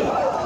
Oh!